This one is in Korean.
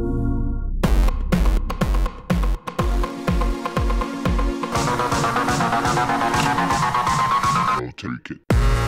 I'll take it.